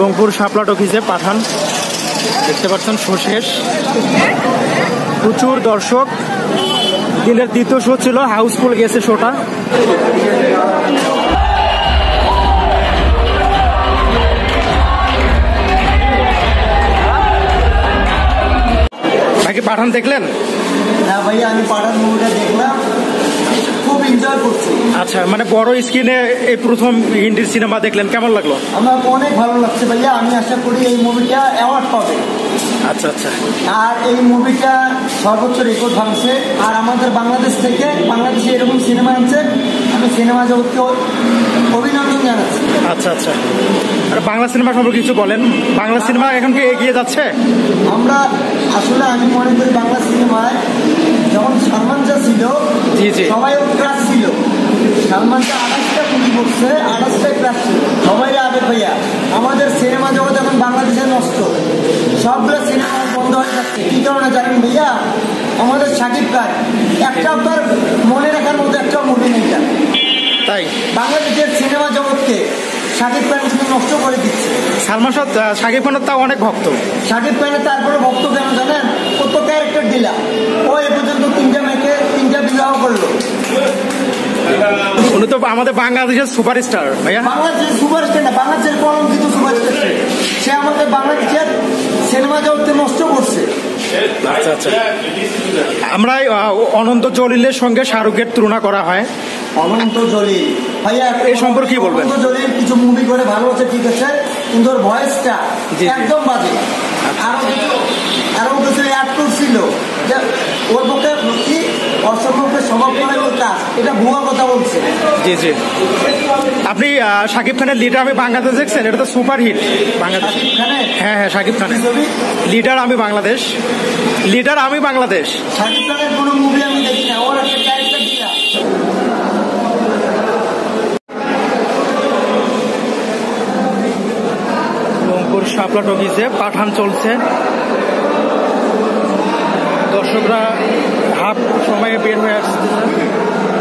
রংপুর শাপলা টকিজে পাঠান। দেখতে পাচ্ছেন শো শেষ। প্রচুর দর্শক। দিনের দ্বিতীয় শো ছিল হাউসফুল গেছে শোটা। নাকি পাঠান দেখলেন? হ্যাঁ ভাইয়া, আমি পাঠান মুভিটা দেখলাম। খুব এনজয় করছি। আচ্ছা মানে বড় স্ক্রিনে এই প্রথম হিন্দির সিনেমা দেখলেন কেমন লাগল? আমার অনেক ভালো লাগছে ভাইয়া আমি আশা করি এই মুভিটা অ্যাওয়ার্ড পাবে। আচ্ছা আচ্ছা। আর এই মুভিটা সর্বোচ্চ রেকর্ড ভাঙছে। আর আমাদের বাংলাদেশ থেকে বাংলাদেশে এরকম সিনেমা আনছে আমি সিনেমা জগৎকে অভিনন্দন জানাচ্ছি। আচ্ছা আচ্ছা। আর বাংলা সিনেমা সম্পর্কে কিছু বলেন? বাংলা সিনেমা এখন কি এগিয়ে যাচ্ছে? আমরা আসলে আমি মনে করি বাংলা সিনেমায় যখন সালমান যা ছিল জি, জি। সবাই ক্লাস ছিল। সালমান শাহ আঠাশটা কুড়ি করছে আঠাশটাই ক্লাস ছিল। সবাই আবেগ ভাইয়া। আমাদের সিনেমা জগৎ এখন বাংলাদেশে নষ্ট। সবগুলো সিনেমা বন্ধ হয়ে যাচ্ছে। কি কারণে জানেন ভাইয়া? আমাদের সাকিব খান একটা আপনার মনে রাখার মতো একটা মুভি নেই তাই? বাংলাদেশের সিনেমা জগৎকে সাকিব খান নষ্ট করে দিচ্ছে। সালমান শাহ শাকিব খানের তাও অনেক ভক্ত। শাকিব খানের তারপরে ভক্ত কেন জানেন? ও উনি তো আমাদের বাংলাদেশের সুপারস্টার ভাইয়া। বাংলাদেশের সুপারস্টার না বাংলাদেশের কলঙ্কিত সুপারস্টার সে। আমাদের বাংলাদেশের সিনেমা জগৎকে নষ্ট করছে। আচ্ছা আচ্ছা। আমরা অনন্ত জলিলের সঙ্গে শাহরুখের তুলনা করা হয়। অনন্ত জলিল। ভাইয়া এই সম্পর্কে কি বলবেন? অনন্ত জলিল কিছু মুভি করে ভালো আছে ঠিক আছে? কিন্তু ওর ভয়েসটা। একদম বাজে। আরও কিছু আরও কিছু অ্যাড করছিল যে ওর পক্ষে কি? অসম্ভবকে স্বভাব করাই ওর কাজ এটা ভুয়া কথা বলছে। জি জি। আপনি শাকিব খানের লিডার আমি বাংলাদেশ দেখছেন এটা তো সুপার হিট বাংলাদেশ হ্যাঁ হ্যাঁ শাকিব খানের। লিডার আমি বাংলাদেশ। লিডার আমি বাংলাদেশ। শাকিব খানের কোনো মুভি আমি দেখি না ওর একটা ক্যারেক্টার দিয়া শাপলা টকিজে পাঠান চলছে। দর্শকরা आप समय बेन में